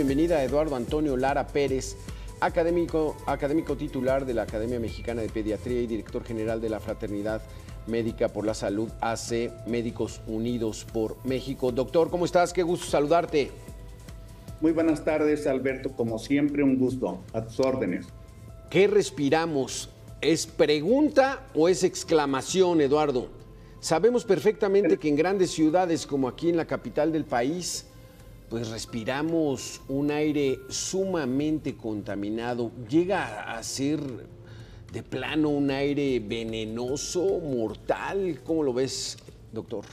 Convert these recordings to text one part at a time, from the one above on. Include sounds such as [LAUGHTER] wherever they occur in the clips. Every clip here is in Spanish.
bienvenida a Eduardo Antonio Lara Pérez, académico, académico titular de la Academia Mexicana de Pediatría y director general de la Fraternidad Médica por la Salud AC Médicos Unidos por México. Doctor, ¿cómo estás? Qué gusto saludarte. Muy buenas tardes, Alberto. Como siempre, un gusto. A tus órdenes. ¿Qué respiramos? ¿Es pregunta o es exclamación, Eduardo? Sabemos perfectamente que en grandes ciudades como aquí en la capital del país, pues respiramos un aire sumamente contaminado. Llega a ser de plano un aire venenoso, mortal. ¿Cómo lo ves, doctor?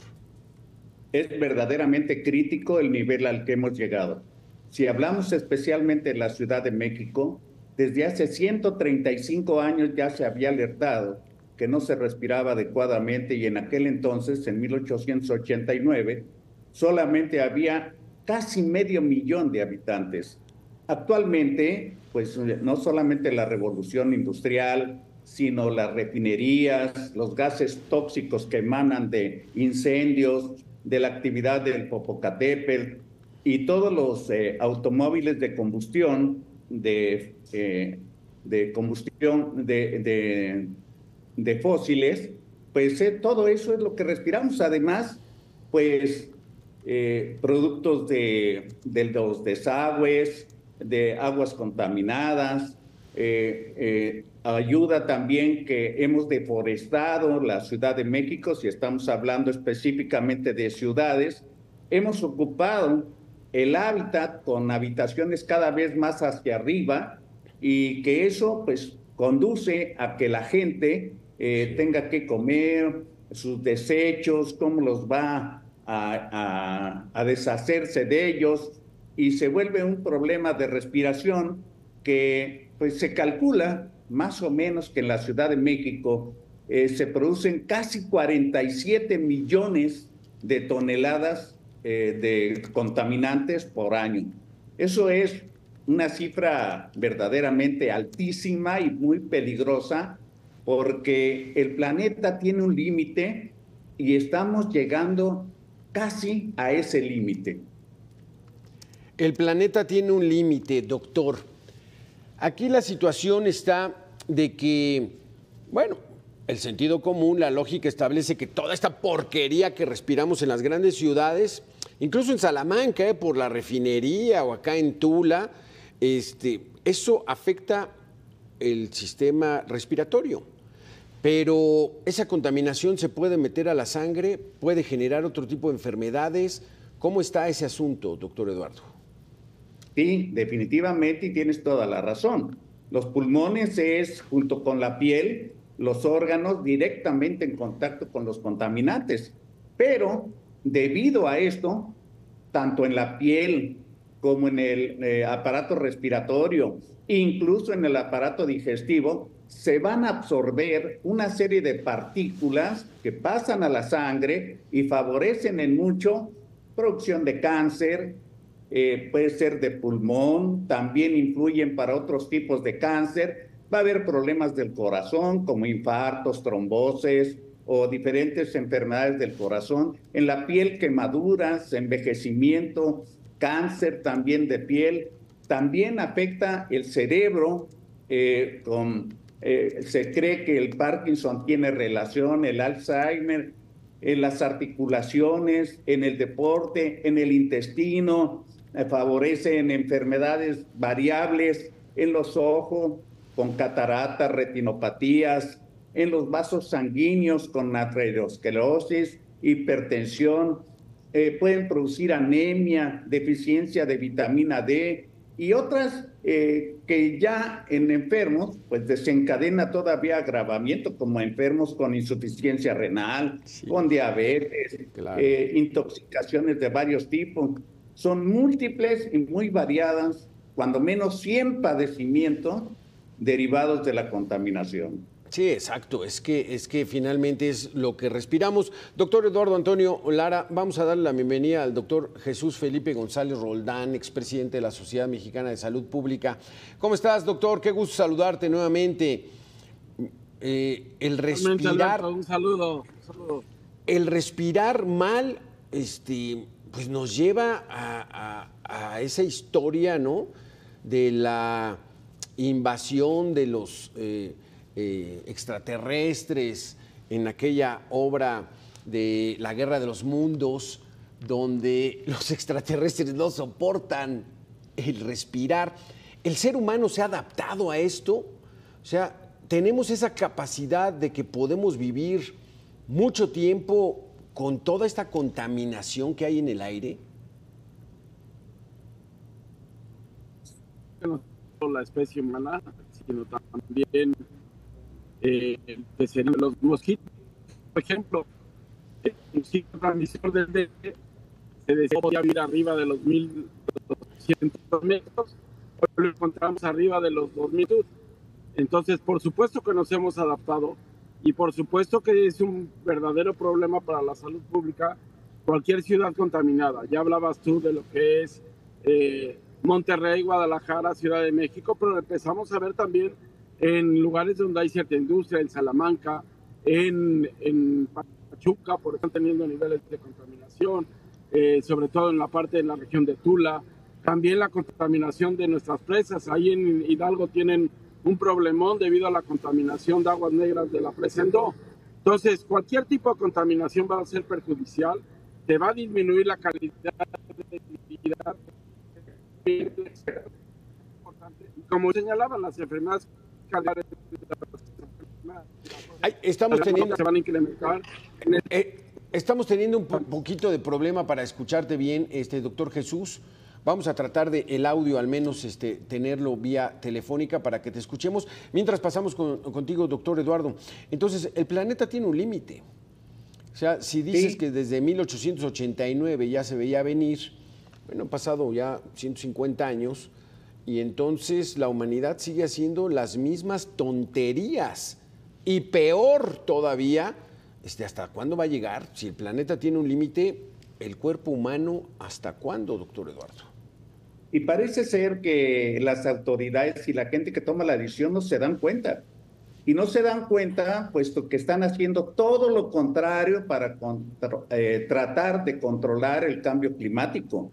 Es verdaderamente crítico el nivel al que hemos llegado. Si hablamos especialmente de la Ciudad de México, desde hace 135 años ya se había alertado que no se respiraba adecuadamente y en aquel entonces, en 1889, solamente había casi medio millón de habitantes. Actualmente, pues no solamente la revolución industrial, sino las refinerías, los gases tóxicos que emanan de incendios, de la actividad del Popocatépetl y todos los eh, automóviles de combustión, de, eh, de combustión de, de, fósiles, pues eh, todo eso es lo que respiramos. Además, pues productos de, de los desagües, de aguas contaminadas, eh, eh, ayuda también que hemos deforestado la Ciudad de México, si estamos hablando específicamente de ciudades, hemos ocupado el hábitat con habitaciones cada vez más hacia arriba y que eso pues conduce a que la gente eh, tenga que comer sus desechos, cómo los va a deshacerse de ellos, y se vuelve un problema de respiración que pues se calcula más o menos que en la Ciudad de México eh, se producen casi 47 millones de toneladas eh, de contaminantes por año. Eso es una cifra verdaderamente altísima y muy peligrosa porque el planeta tiene un límite y estamos llegando casi a ese límite. El planeta tiene un límite, doctor. Aquí la situación está de que, bueno, el sentido común, la lógica establece que toda esta porquería que respiramos en las grandes ciudades, incluso en Salamanca, eh, por la refinería o acá en Tula, este, eso afecta el sistema respiratorio. Pero esa contaminación se puede meter a la sangre, puede generar otro tipo de enfermedades. ¿Cómo está ese asunto, doctor Eduardo? Sí, definitivamente y tienes toda la razón. Los pulmones es, junto con la piel, los órganos directamente en contacto con los contaminantes. Pero debido a esto, tanto en la piel como en el eh, aparato respiratorio, incluso en el aparato digestivo, se van a absorber una serie de partículas que pasan a la sangre y favorecen en mucho producción de cáncer, eh, puede ser de pulmón, también influyen para otros tipos de cáncer. Va a haber problemas del corazón como infartos, trombosis o diferentes enfermedades del corazón. En la piel, quemaduras, envejecimiento, cáncer también de piel. También afecta el cerebro eh, con eh, se cree que el Parkinson tiene relación, el Alzheimer, en las articulaciones, en el deporte, en el intestino, eh, favorecen enfermedades variables en los ojos, con cataratas, retinopatías, en los vasos sanguíneos con aterosclerosis, hipertensión, eh, pueden producir anemia, deficiencia de vitamina D y otras eh, que ya en enfermos pues desencadena todavía agravamiento como enfermos con insuficiencia renal, con diabetes, intoxicaciones de varios tipos. Son múltiples y muy variadas, cuando menos 100 padecimientos derivados de la contaminación. Sí, exacto. Es que, es que finalmente es lo que respiramos. Doctor Eduardo Antonio Lara, vamos a darle la bienvenida al doctor Jesús Felipe González Roldán, expresidente de la Sociedad Mexicana de Salud Pública. ¿Cómo estás, doctor? Qué gusto saludarte nuevamente. Eh, el respirar. Un saludo, El respirar mal este, pues nos lleva a, esa historia, ¿no? De la invasión de los eh, eh, extraterrestres en aquella obra de la Guerra de los Mundos, donde [LAUGHS] los extraterrestres no soportan el respirar. El ser humano se ha adaptado a esto, o sea, tenemos esa capacidad de que podemos vivir mucho tiempo con toda esta contaminación que hay en el aire. No solo la especie humana, sino también eh, los mosquitos. Por ejemplo, un ciclo transmisor del DT se decía que vivir arriba de los 1200 metros, hoy lo encontramos arriba de los 2000. Entonces, por supuesto que nos hemos adaptado y por supuesto que es un verdadero problema para la salud pública cualquier ciudad contaminada. Ya hablabas tú de lo que es eh, Monterrey, Guadalajara, Ciudad de México, pero empezamos a ver también en lugares donde hay cierta industria, en Salamanca, en, en Pachuca, por están teniendo niveles de contaminación, eh, sobre todo en la parte de la región de Tula. También la contaminación de nuestras presas. Ahí en Hidalgo tienen un problemón debido a la contaminación de aguas negras de la presa Entonces, cualquier tipo de contaminación va a ser perjudicial, te va a disminuir la calidad de vida. Como señalaban las enfermedades estamos teniendo, se van a incrementar. Eh, estamos teniendo un poquito de problema para escucharte bien, este doctor Jesús. Vamos a tratar de el audio al menos este, tenerlo vía telefónica para que te escuchemos. Mientras pasamos contigo, doctor Eduardo. Entonces, el planeta tiene un límite. O sea, si dices que desde 1889 ya se veía venir, bueno, han pasado ya 150 años, y entonces la humanidad sigue haciendo las mismas tonterías. Y peor todavía, este, ¿hasta cuándo va a llegar? Si el planeta tiene un límite, el cuerpo humano, ¿hasta cuándo, doctor Eduardo? Y parece ser que las autoridades y la gente que toma la decisión no se dan cuenta. Y no se dan cuenta, puesto que están haciendo todo lo contrario para eh, tratar de controlar el cambio climático.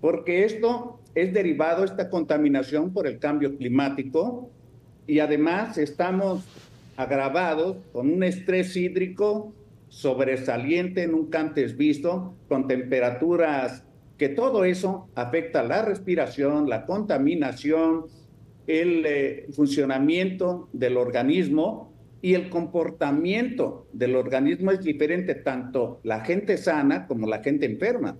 Porque esto es derivado, esta contaminación por el cambio climático, y además estamos agravados con un estrés hídrico sobresaliente, nunca antes visto, con temperaturas que todo eso afecta la respiración, la contaminación, el eh, funcionamiento del organismo y el comportamiento del organismo es diferente tanto la gente sana como la gente enferma.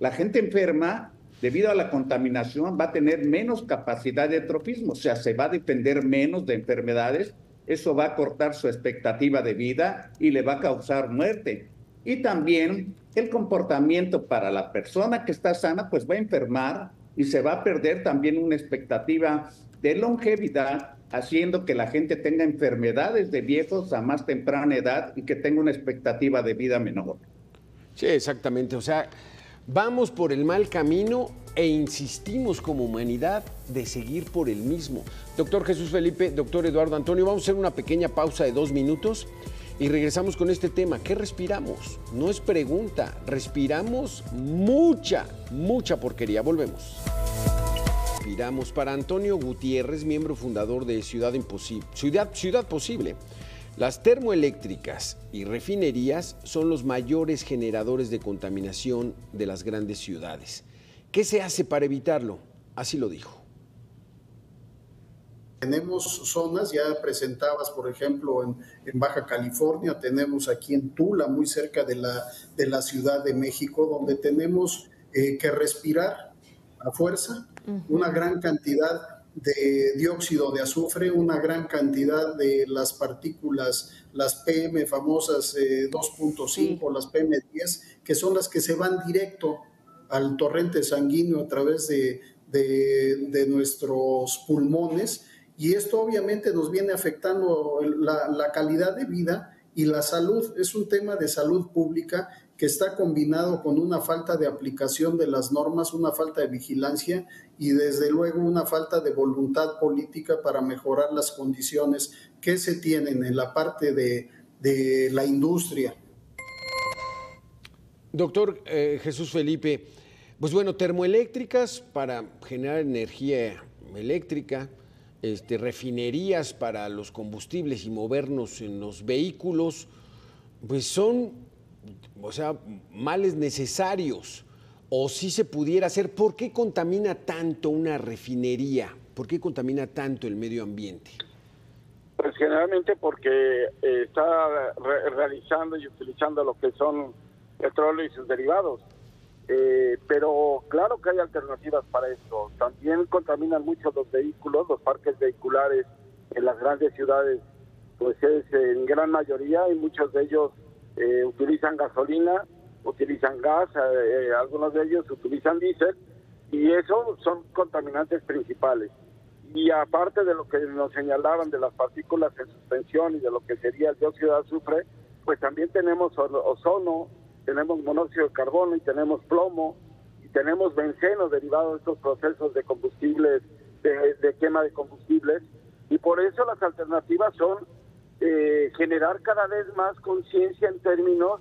La gente enferma, debido a la contaminación, va a tener menos capacidad de tropismo, o sea, se va a depender menos de enfermedades, eso va a cortar su expectativa de vida y le va a causar muerte. Y también el comportamiento para la persona que está sana, pues va a enfermar y se va a perder también una expectativa de longevidad, haciendo que la gente tenga enfermedades de viejos a más temprana edad y que tenga una expectativa de vida menor. Sí, exactamente. O sea, vamos por el mal camino e insistimos como humanidad de seguir por el mismo. Doctor Jesús Felipe, doctor Eduardo Antonio, vamos a hacer una pequeña pausa de dos minutos y regresamos con este tema. ¿Qué respiramos? No es pregunta. Respiramos mucha, mucha porquería. Volvemos. Respiramos para Antonio Gutiérrez, miembro fundador de Ciudad, Ciudad, Ciudad Posible. Las termoeléctricas y refinerías son los mayores generadores de contaminación de las grandes ciudades. ¿Qué se hace para evitarlo? Así lo dijo. Tenemos zonas, ya presentabas, por ejemplo, en, Baja California, tenemos aquí en Tula, muy cerca de la, de la Ciudad de México, donde tenemos eh, que respirar a fuerza una gran cantidad de dióxido de azufre, una gran cantidad de las partículas, las PM famosas 2.5, eh, las PM10, que son las que se van directo al torrente sanguíneo a través de, de nuestros pulmones y esto obviamente nos viene afectando la, calidad de vida y la salud. Es un tema de salud pública que está combinado con una falta de aplicación de las normas, una falta de vigilancia y desde luego una falta de voluntad política para mejorar las condiciones que se tienen en la parte de, de la industria. Doctor eh, Jesús Felipe, pues bueno, termoeléctricas para generar energía eléctrica, este, refinerías para los combustibles y movernos en los vehículos, pues son, o sea, males necesarios. O si se pudiera hacer, ¿por qué contamina tanto una refinería? ¿Por qué contamina tanto el medio ambiente? Pues generalmente porque eh, está realizando y utilizando lo que son petróleo y sus derivados. Eh, pero claro que hay alternativas para esto. También contaminan mucho los vehículos, los parques vehiculares en las grandes ciudades, pues es en gran mayoría y muchos de ellos eh, utilizan gasolina, utilizan gas, eh, algunos de ellos utilizan diésel y eso son contaminantes principales. Y aparte de lo que nos señalaban de las partículas en suspensión y de lo que sería el dióxido de azufre, pues también tenemos ozono, tenemos monóxido de carbono y tenemos plomo y tenemos benceno derivado de estos procesos de combustibles, de, quema de combustibles. Y por eso las alternativas son eh, generar cada vez más conciencia en términos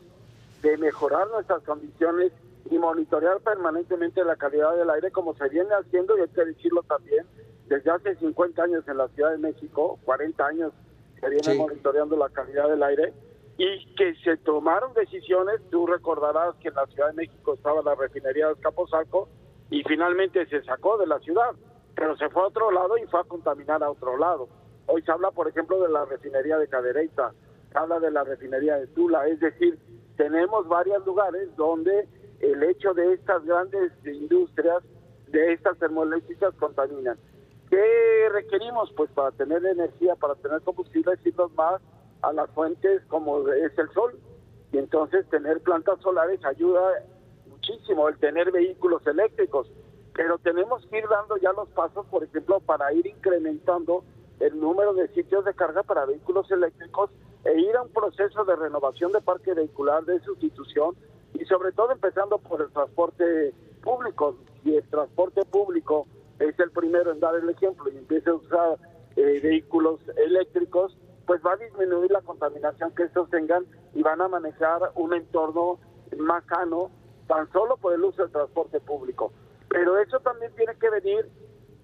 de mejorar nuestras condiciones y monitorear permanentemente la calidad del aire como se viene haciendo y hay que decirlo también desde hace 50 años en la Ciudad de México, 40 años se viene monitoreando la calidad del aire y que se tomaron decisiones, tú recordarás que en la Ciudad de México estaba la refinería de Escaposalco y finalmente se sacó de la ciudad, pero se fue a otro lado y fue a contaminar a otro lado. Hoy se habla, por ejemplo, de la refinería de Cadereyta, se habla de la refinería de Tula, es decir, tenemos varios lugares donde el hecho de estas grandes industrias, de estas termoeléctricas contaminan. ¿Qué requerimos? Pues para tener energía, para tener combustibles y los más, a las fuentes como es el sol. Y entonces tener plantas solares ayuda muchísimo, el tener vehículos eléctricos. Pero tenemos que ir dando ya los pasos, por ejemplo, para ir incrementando el número de sitios de carga para vehículos eléctricos e ir a un proceso de renovación de parque vehicular, de sustitución y sobre todo empezando por el transporte público. Si el transporte público es el primero en dar el ejemplo y empieza a usar eh, vehículos eléctricos, pues va a disminuir la contaminación que estos tengan y van a manejar un entorno más sano tan solo por el uso del transporte público. Pero eso también tiene que venir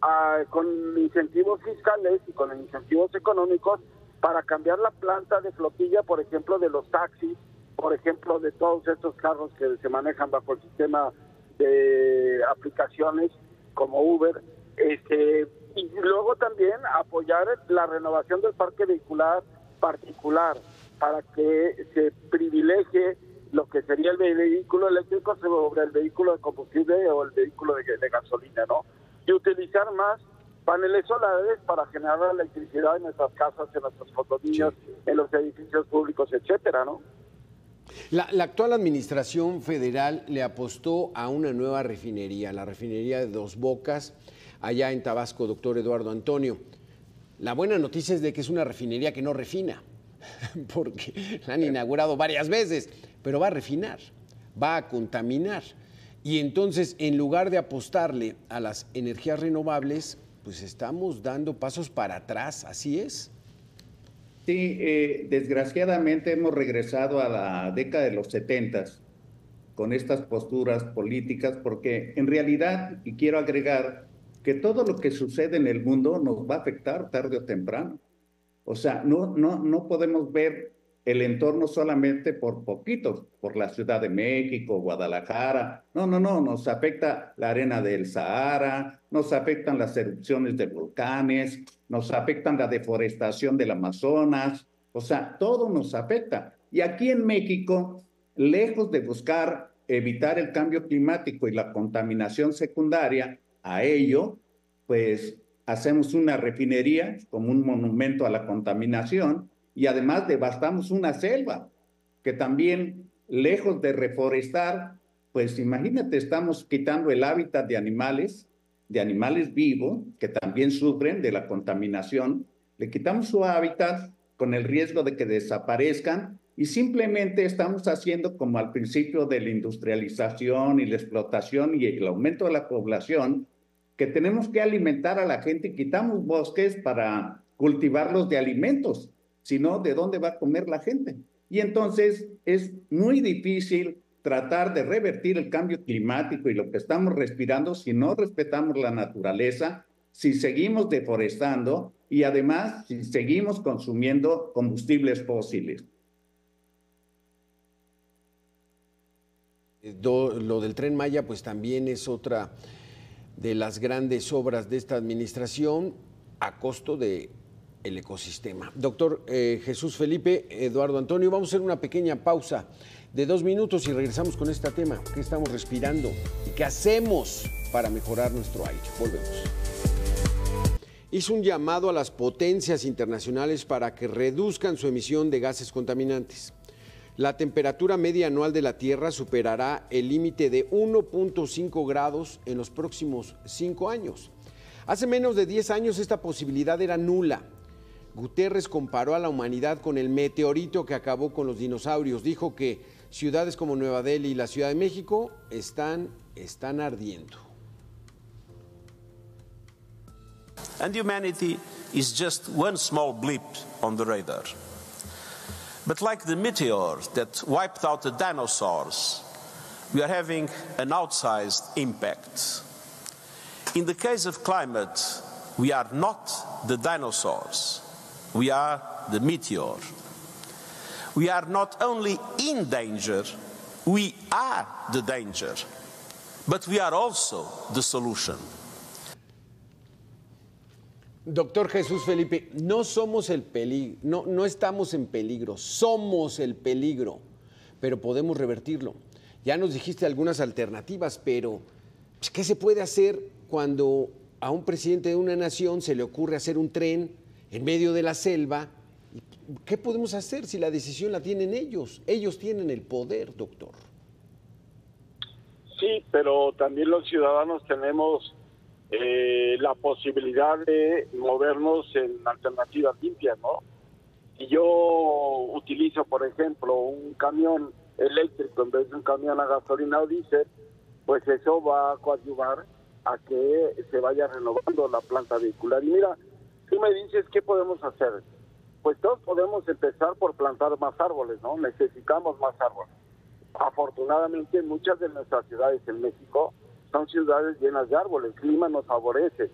ah, con incentivos fiscales y con incentivos económicos para cambiar la planta de flotilla, por ejemplo, de los taxis, por ejemplo, de todos estos carros que se manejan bajo el sistema de aplicaciones como Uber, este, y luego también apoyar la renovación del parque vehicular particular para que se privilegie lo que sería el vehículo eléctrico sobre el vehículo de combustible o el vehículo de, gasolina, ¿no? Y utilizar más paneles solares para generar electricidad en nuestras casas, en nuestros condominios, en los edificios públicos, etcétera, ¿no? La, la, actual administración federal le apostó a una nueva refinería, la refinería de Dos Bocas, allá en Tabasco, doctor Eduardo Antonio. La buena noticia es de que es una refinería que no refina, [LAUGHS] porque la han inaugurado varias veces, pero va a refinar, va a contaminar. Y entonces, en lugar de apostarle a las energías renovables, pues estamos dando pasos para atrás, así es. Sí, eh, desgraciadamente hemos regresado a la década de los setentas con estas posturas políticas, porque en realidad, y quiero agregar, que todo lo que sucede en el mundo nos va a afectar tarde o temprano. O sea, no, no, no podemos ver el entorno solamente por poquitos, por la Ciudad de México, Guadalajara. No, no, no, nos afecta la arena del Sahara, nos afectan las erupciones de volcanes, nos afectan la deforestación del Amazonas, o sea, todo nos afecta. Y aquí en México, lejos de buscar evitar el cambio climático y la contaminación secundaria, a ello, pues hacemos una refinería como un monumento a la contaminación y además devastamos una selva que también, lejos de reforestar, pues imagínate, estamos quitando el hábitat de animales, de animales vivos que también sufren de la contaminación, le quitamos su hábitat con el riesgo de que desaparezcan y simplemente estamos haciendo como al principio de la industrialización y la explotación y el aumento de la población, que tenemos que alimentar a la gente, quitamos bosques para cultivarlos de alimentos, sino de dónde va a comer la gente. Y entonces es muy difícil tratar de revertir el cambio climático y lo que estamos respirando si no respetamos la naturaleza, si seguimos deforestando y además si seguimos consumiendo combustibles fósiles. lo del tren Maya pues también es otra de las grandes obras de esta administración a costo de el ecosistema. Doctor eh, Jesús Felipe, Eduardo Antonio, vamos a hacer una pequeña pausa de dos minutos y regresamos con este tema. ¿Qué estamos respirando y qué hacemos para mejorar nuestro aire? Volvemos. Hizo un llamado a las potencias internacionales para que reduzcan su emisión de gases contaminantes. La temperatura media anual de la Tierra superará el límite de 1.5 grados en los próximos cinco años. Hace menos de 10 años esta posibilidad era nula. Guterres comparó a la humanidad con el meteorito que acabó con los dinosaurios. Dijo que ciudades como Nueva Delhi y la Ciudad de México están, están ardiendo. And humanity is just one small blip on the radar. But like the meteors that wiped out the dinosaurs, we are having an outsized impact. In the case of climate, we are not the dinosaurs, we are the meteor. We are not only in danger, we are the danger, but we are also the solution. Doctor Jesús Felipe, no somos el peligro, no, no estamos en peligro, somos el peligro, pero podemos revertirlo. Ya nos dijiste algunas alternativas, pero pues, ¿qué se puede hacer cuando a un presidente de una nación se le ocurre hacer un tren en medio de la selva? ¿Qué podemos hacer si la decisión la tienen ellos? Ellos tienen el poder, doctor. Sí, pero también los ciudadanos tenemos eh, la posibilidad de movernos en alternativas limpias, ¿no? Si yo utilizo, por ejemplo, un camión eléctrico en vez de un camión a gasolina o diésel, pues eso va a coadyuvar a que se vaya renovando la planta vehicular. Y mira, tú me dices qué podemos hacer. Pues todos podemos empezar por plantar más árboles, ¿no? Necesitamos más árboles. Afortunadamente, muchas de nuestras ciudades en México son ciudades llenas de árboles, el clima nos favorece.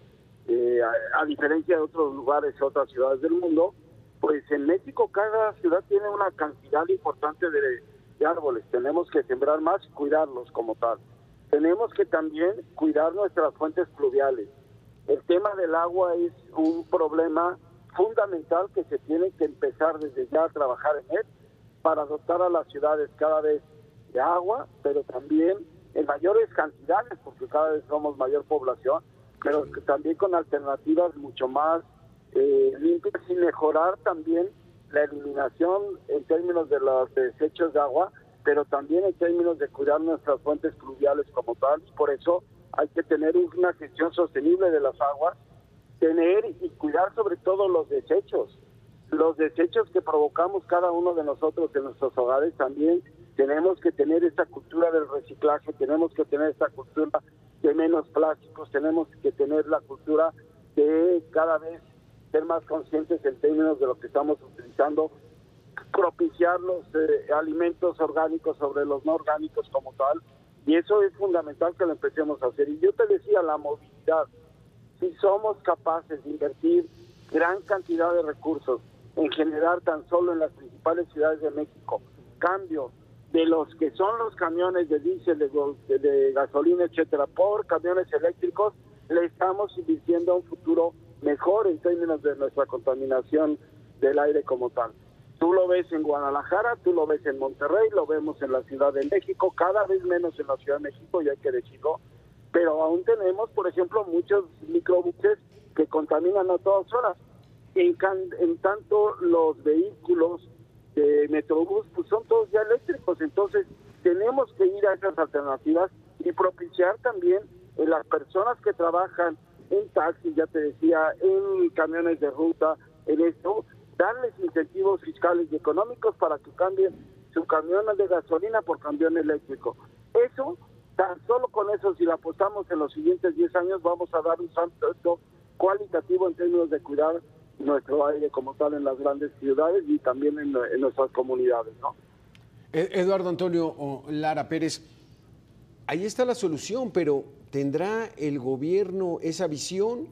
Eh, a, diferencia de otros lugares, otras ciudades del mundo, pues en México cada ciudad tiene una cantidad importante de, árboles. Tenemos que sembrar más y cuidarlos como tal. Tenemos que también cuidar nuestras fuentes pluviales. El tema del agua es un problema fundamental que se tiene que empezar desde ya a trabajar en él para dotar a las ciudades cada vez de agua, pero también en mayores cantidades, porque cada vez somos mayor población, pero también con alternativas mucho más eh, limpias y mejorar también la eliminación en términos de los desechos de agua, pero también en términos de cuidar nuestras fuentes pluviales como tal. Por eso hay que tener una gestión sostenible de las aguas, tener y cuidar sobre todo los desechos. Los desechos que provocamos cada uno de nosotros en nuestros hogares también tenemos que tener esta cultura del reciclaje, tenemos que tener esta cultura de menos plásticos, tenemos que tener la cultura de cada vez ser más conscientes en términos de lo que estamos utilizando, propiciar los eh, alimentos orgánicos sobre los no orgánicos como tal, y eso es fundamental que lo empecemos a hacer. Y yo te decía, la movilidad, si somos capaces de invertir gran cantidad de recursos en generar tan solo en las principales ciudades de México cambios de los que son los camiones de diésel, de, gasolina, etcétera, por camiones eléctricos, le estamos invirtiendo a un futuro mejor en términos de nuestra contaminación del aire como tal. Tú lo ves en Guadalajara, tú lo ves en Monterrey, lo vemos en la Ciudad de México, cada vez menos en la Ciudad de México, ya hay que decirlo, pero aún tenemos, por ejemplo, muchos microbuses que contaminan a todas horas. En, en tanto los vehículos de Metrobús, pues son todos ya eléctricos, entonces tenemos que ir a esas alternativas y propiciar también en las personas que trabajan en taxis, ya te decía, en camiones de ruta, en esto, darles incentivos fiscales y económicos para que cambien su camión de gasolina por camión eléctrico. Eso, tan solo con eso, si lo apostamos en los siguientes 10 años, vamos a dar un salto cualitativo en términos de cuidar nuestro aire como tal en las grandes ciudades y también en, nuestras comunidades, ¿no? E-, Eduardo Antonio Lara Pérez, ahí está la solución, pero ¿tendrá el gobierno esa visión?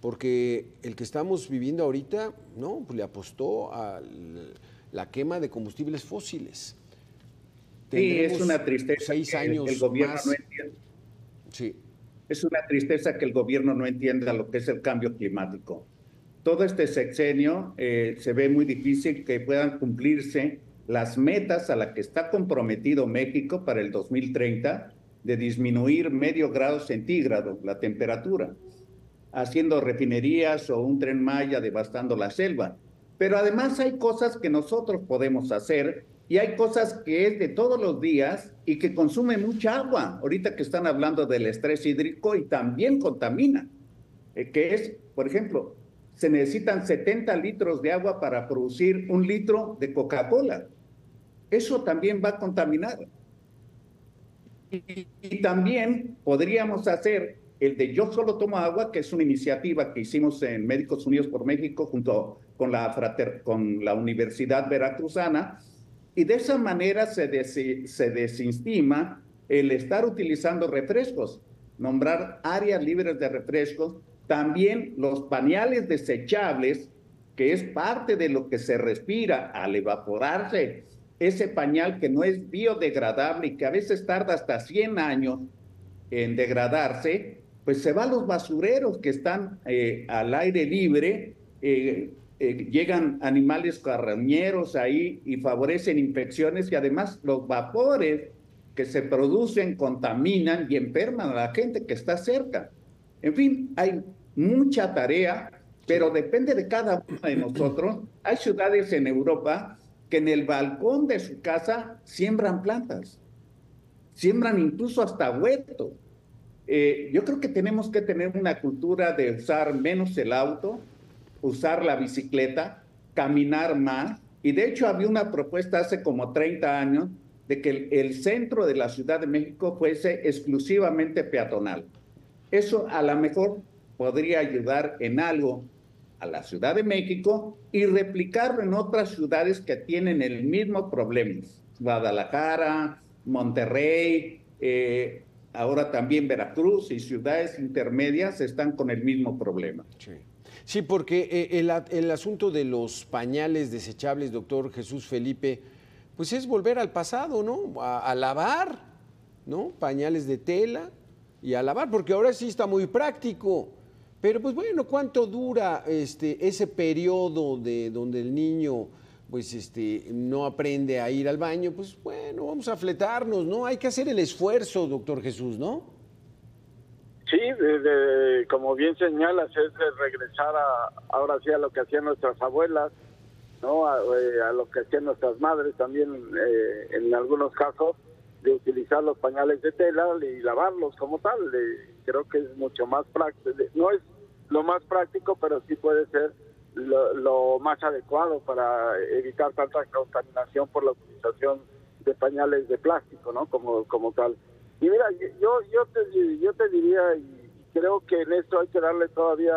Porque el que estamos viviendo ahorita, no, pues le apostó a la quema de combustibles fósiles. Sí, es una tristeza seis años el gobierno no entiende. Sí. Es una tristeza que el gobierno no entienda lo que es el cambio climático. Todo este sexenio eh, se ve muy difícil que puedan cumplirse las metas a las que está comprometido México para el 2030 de disminuir medio grado centígrado la temperatura, haciendo refinerías o un tren Maya devastando la selva. Pero además hay cosas que nosotros podemos hacer y hay cosas que es de todos los días y que consume mucha agua. Ahorita que están hablando del estrés hídrico y también contamina, eh, que es, por ejemplo, se necesitan 70 litros de agua para producir un litro de Coca-Cola. Eso también va a contaminar. Y, y, también podríamos hacer el de Yo solo tomo agua, que es una iniciativa que hicimos en Médicos Unidos por México junto con la, Universidad Veracruzana, y de esa manera se, se desestima el estar utilizando refrescos, nombrar áreas libres de refrescos, también los pañales desechables, que es parte de lo que se respira al evaporarse, ese pañal que no es biodegradable y que a veces tarda hasta 100 años en degradarse, pues se va a los basureros que están eh, al aire libre, eh, eh, llegan animales carroñeros ahí y favorecen infecciones y además los vapores que se producen contaminan y enferman a la gente que está cerca. En fin, hay mucha tarea, pero depende de cada uno de nosotros. Hay ciudades en Europa que en el balcón de su casa siembran plantas, siembran incluso hasta huertos. Eh, yo creo que tenemos que tener una cultura de usar menos el auto, usar la bicicleta, caminar más. Y de hecho había una propuesta hace como 30 años de que el, centro de la Ciudad de México fuese exclusivamente peatonal. Eso a lo mejor podría ayudar en algo a la Ciudad de México y replicarlo en otras ciudades que tienen el mismo problema. Guadalajara, Monterrey, eh, ahora también Veracruz y ciudades intermedias están con el mismo problema. Sí. Sí, porque eh, el, asunto de los pañales desechables, doctor Jesús Felipe, pues es volver al pasado, ¿no? A, lavar, ¿no? Pañales de tela y a lavar, porque ahora sí está muy práctico. Pero pues bueno, ¿cuánto dura este, ese periodo de donde el niño pues este, no aprende a ir al baño? Pues bueno, vamos a fletarnos, ¿no? Hay que hacer el esfuerzo, doctor Jesús, ¿no? Sí, como bien señalas, es regresar a, ahora sí a lo que hacían nuestras abuelas, ¿no? A, eh, lo que hacían nuestras madres también, eh, en algunos casos, de utilizar los pañales de tela y lavarlos como tal. creo que es mucho más práctico. No es lo más práctico, pero sí puede ser lo, lo, más adecuado para evitar tanta contaminación por la utilización de pañales de plástico, ¿no? Como, como tal. Y mira, yo, yo, te, yo te diría, y creo que en esto hay que darle todavía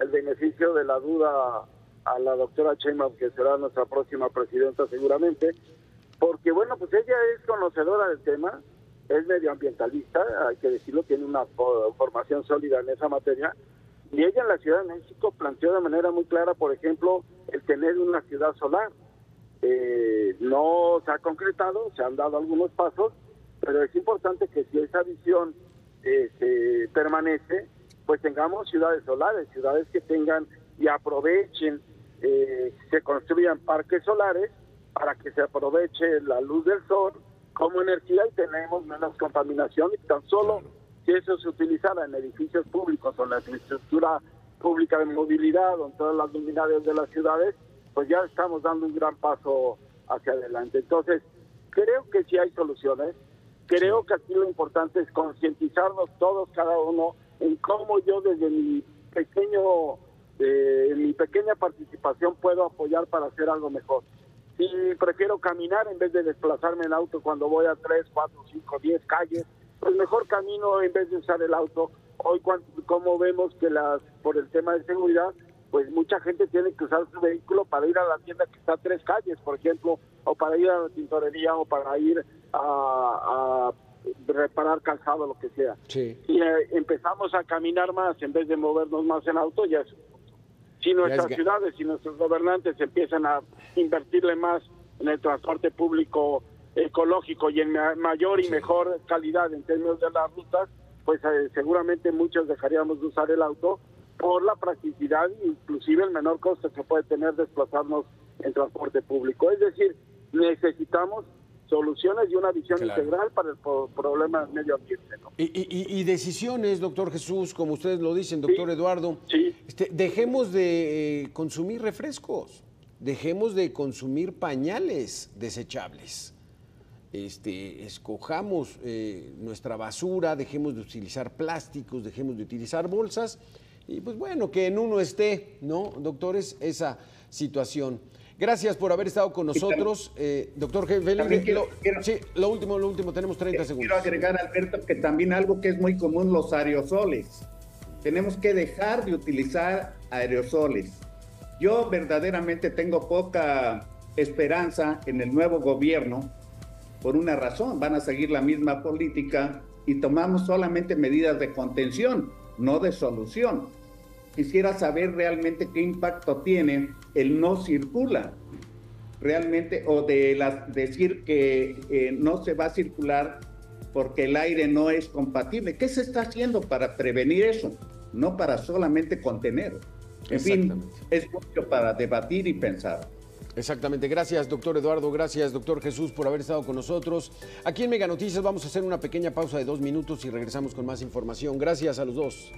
el beneficio de la duda a la doctora Sheinbaum, que será nuestra próxima presidenta seguramente, porque bueno, pues ella es conocedora del tema, es medioambientalista, hay que decirlo, tiene una formación sólida en esa materia, y ella en la Ciudad de México planteó de manera muy clara, por ejemplo, el tener una ciudad solar. Eh, no se ha concretado, se han dado algunos pasos, pero es importante que si esa visión este, permanece, pues tengamos ciudades solares, ciudades que tengan y aprovechen, eh, se construyan parques solares para que se aproveche la luz del sol como energía y tenemos menos contaminación y tan solo si eso se utilizara en edificios públicos o en la infraestructura pública de movilidad o en todas las luminarias de las ciudades, pues ya estamos dando un gran paso hacia adelante. Entonces, creo que sí hay soluciones, Creo que aquí lo importante es concientizarnos todos, cada uno, en cómo yo desde mi pequeño, eh, mi pequeña participación puedo apoyar para hacer algo mejor. Si prefiero caminar en vez de desplazarme en auto cuando voy a 3, 4, 5, 10 calles, pues mejor camino en vez de usar el auto. Hoy, como vemos que las por el tema de seguridad, pues mucha gente tiene que usar su vehículo para ir a la tienda que está a tres calles, por ejemplo, o para ir a la tintorería o para ir a, reparar calzado, lo que sea. Sí. Y eh, empezamos a caminar más en vez de movernos más en auto, ya es si nuestras ciudades y nuestros gobernantes empiezan a invertirle más en el transporte público ecológico y en mayor y mejor calidad en términos de las rutas, pues eh, seguramente muchos dejaríamos de usar el auto por la practicidad inclusive el menor costo que puede tener desplazarnos en transporte público. Es decir, necesitamos soluciones y una visión integral para el problema del medio ambiente. Y, decisiones, doctor Jesús, como ustedes lo dicen, doctor Eduardo. Sí. Este, dejemos de eh, consumir refrescos, dejemos de consumir pañales desechables. Este, escojamos eh, nuestra basura, dejemos de utilizar plásticos, dejemos de utilizar bolsas y pues bueno, que en uno esté, ¿no, doctores? Esa situación. Gracias por haber estado con nosotros, eh, doctor Jefe. Lo, sí, lo último, lo último, tenemos 30 segundos. Quiero agregar, Alberto, que también algo que es muy común, los aerosoles. Tenemos que dejar de utilizar aerosoles. Yo verdaderamente tengo poca esperanza en el nuevo gobierno por una razón. Van a seguir la misma política y tomamos solamente medidas de contención, no de solución quisiera saber realmente qué impacto tiene el no circula realmente o de las, decir que eh, no se va a circular porque el aire no es compatible. ¿Qué se está haciendo para prevenir eso? No para solamente contener. En fin, es mucho para debatir y pensar. Exactamente. Gracias, doctor Eduardo. Gracias, doctor Jesús, por haber estado con nosotros. Aquí en Mega Noticias vamos a hacer una pequeña pausa de dos minutos y regresamos con más información. Gracias a los dos.